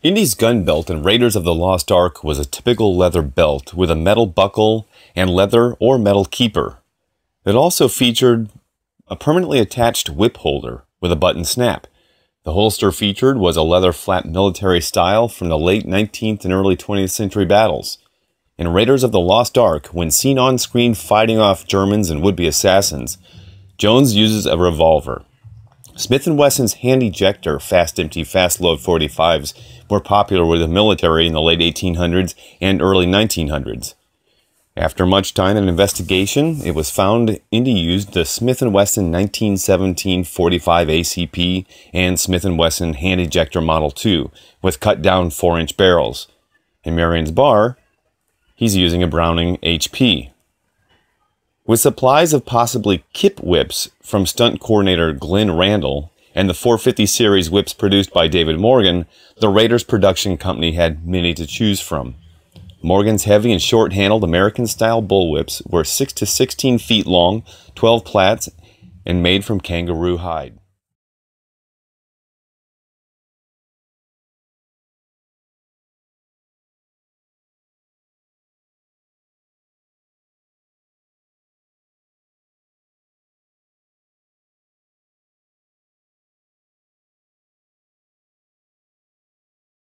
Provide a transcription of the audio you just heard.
Indy's gun belt in Raiders of the Lost Ark was a typical leather belt with a metal buckle and leather or metal keeper. It also featured a permanently attached whip holder with a button snap. The holster featured was a leather flap military style from the late 19th and early 20th century battles. In Raiders of the Lost Ark, when seen on screen fighting off Germans and would-be assassins, Jones uses a revolver. Smith & Wesson's hand ejector fast empty fast load 45s were popular with the military in the late 1800s and early 1900s. After much time and investigation, it was found Indy used the Smith & Wesson 1917 45 ACP and Smith & Wesson hand ejector Model 2 with cut down 4-inch barrels. In Marion's bar, he's using a Browning HP. With supplies of possibly Kip whips from stunt coordinator Glenn Randall and the 450 series whips produced by David Morgan, the Raiders production company had many to choose from. Morgan's heavy and short handled American style bullwhips were 6 to 16 feet long, 12 plats, and made from kangaroo hide.